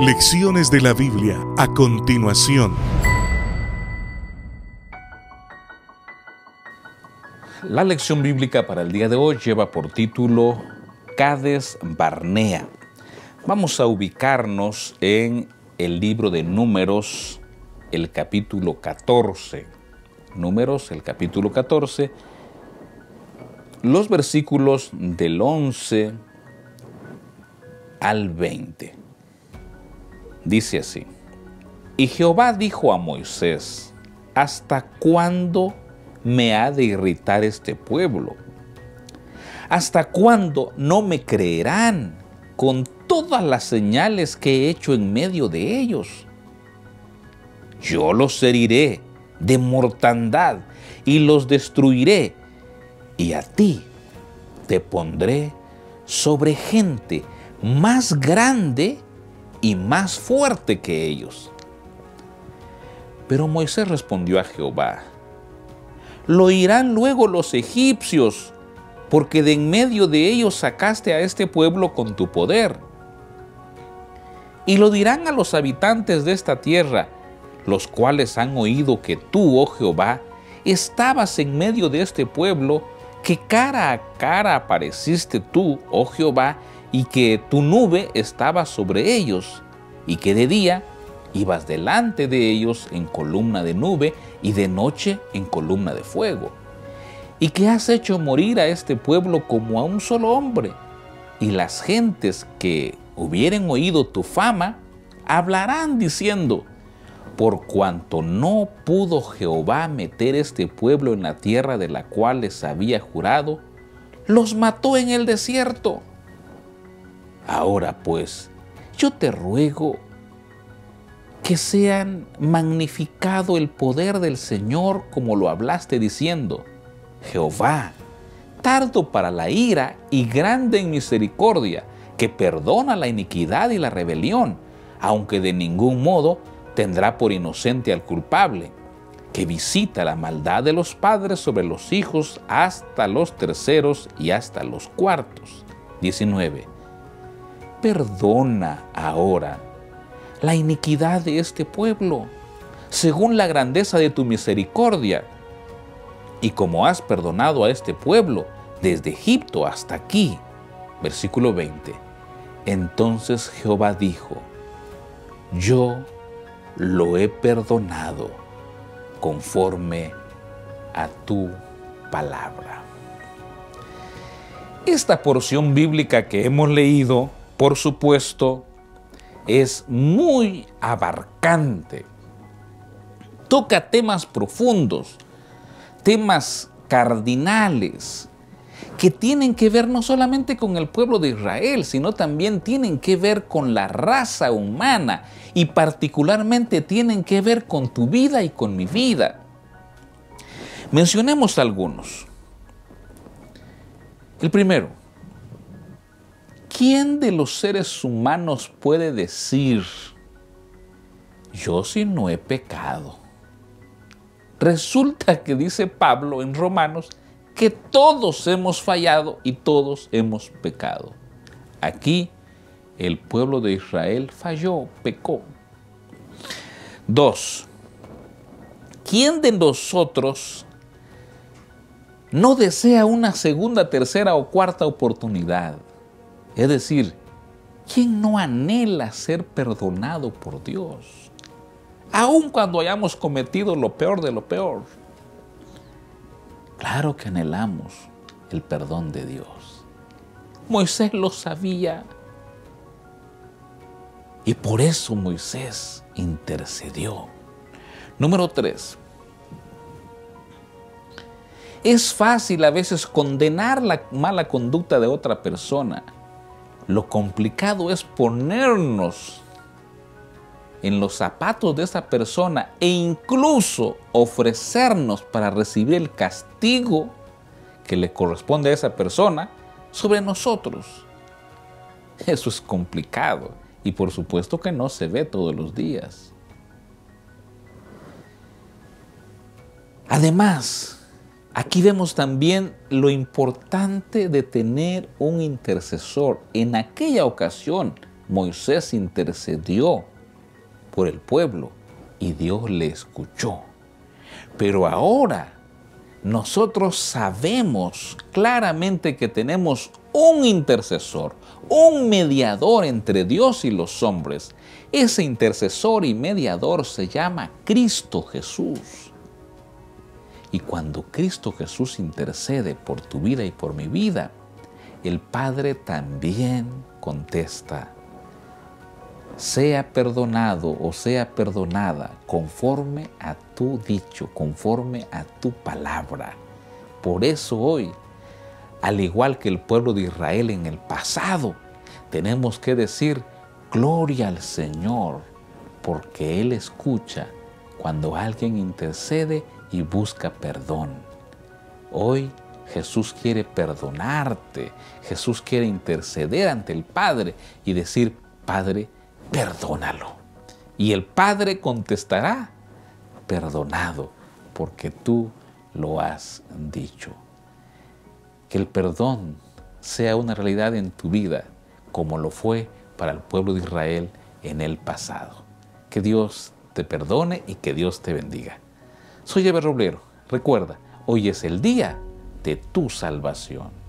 Lecciones de la Biblia a continuación. La lección bíblica para el día de hoy lleva por título Cades Barnea. Vamos a ubicarnos en el libro de Números, el capítulo 14. Números, el capítulo 14, los versículos del 11 al 20. Dice así, y Jehová dijo a Moisés, ¿hasta cuándo me ha de irritar este pueblo? ¿Hasta cuándo no me creerán con todas las señales que he hecho en medio de ellos? Yo los heriré de mortandad y los destruiré, y a ti te pondré sobre gente más grande y más fuerte que ellos. Pero Moisés respondió a Jehová, lo oirán luego los egipcios, porque de en medio de ellos sacaste a este pueblo con tu poder. Y lo dirán a los habitantes de esta tierra, los cuales han oído que tú, oh Jehová, estabas en medio de este pueblo, que cara a cara apareciste tú, oh Jehová, y que tu nube estaba sobre ellos, y que de día ibas delante de ellos en columna de nube y de noche en columna de fuego, y que has hecho morir a este pueblo como a un solo hombre, y las gentes que hubieren oído tu fama hablarán diciendo, por cuanto no pudo Jehová meter este pueblo en la tierra de la cual les había jurado, los mató en el desierto. Ahora pues, yo te ruego que sean magnificado el poder del Señor como lo hablaste diciendo, Jehová, tardo para la ira y grande en misericordia, que perdona la iniquidad y la rebelión, aunque de ningún modo tendrá por inocente al culpable, que visita la maldad de los padres sobre los hijos hasta los terceros y hasta los cuartos. 19. Perdona ahora la iniquidad de este pueblo, según la grandeza de tu misericordia. Y como has perdonado a este pueblo desde Egipto hasta aquí. Versículo 20. Entonces Jehová dijo, yo lo he perdonado conforme a tu palabra. Esta porción bíblica que hemos leído, por supuesto, es muy abarcante. Toca temas profundos, temas cardinales, que tienen que ver no solamente con el pueblo de Israel, sino también tienen que ver con la raza humana y particularmente tienen que ver con tu vida y con mi vida. Mencionemos algunos. El primero, ¿quién de los seres humanos puede decir, yo sí no he pecado? Resulta que dice Pablo en Romanos que todos hemos fallado y todos hemos pecado. Aquí el pueblo de Israel falló, pecó. Dos, ¿quién de nosotros no desea una segunda, tercera o cuarta oportunidad? Es decir, ¿quién no anhela ser perdonado por Dios? Aun cuando hayamos cometido lo peor de lo peor. Claro que anhelamos el perdón de Dios. Moisés lo sabía. Y por eso Moisés intercedió. Número tres. Es fácil a veces condenar la mala conducta de otra persona. Lo complicado es ponernos en los zapatos de esa persona e incluso ofrecernos para recibir el castigo que le corresponde a esa persona sobre nosotros. Eso es complicado y por supuesto que no se ve todos los días. Además, aquí vemos también lo importante de tener un intercesor. En aquella ocasión Moisés intercedió por el pueblo y Dios le escuchó. Pero ahora nosotros sabemos claramente que tenemos un intercesor, un mediador entre Dios y los hombres. Ese intercesor y mediador se llama Cristo Jesús. Y cuando Cristo Jesús intercede por tu vida y por mi vida, el Padre también contesta, sea perdonado o sea perdonada conforme a tu dicho, conforme a tu palabra. Por eso hoy, al igual que el pueblo de Israel en el pasado, tenemos que decir, gloria al Señor, porque Él escucha cuando alguien intercede y busca perdón. Hoy Jesús quiere perdonarte, Jesús quiere interceder ante el Padre y decir, Padre, perdónalo. Y el Padre contestará, perdonado, porque tú lo has dicho. Que el perdón sea una realidad en tu vida, como lo fue para el pueblo de Israel en el pasado. Que Dios te perdone y que Dios te bendiga. Soy Eber Roblero. Recuerda, hoy es el día de tu salvación.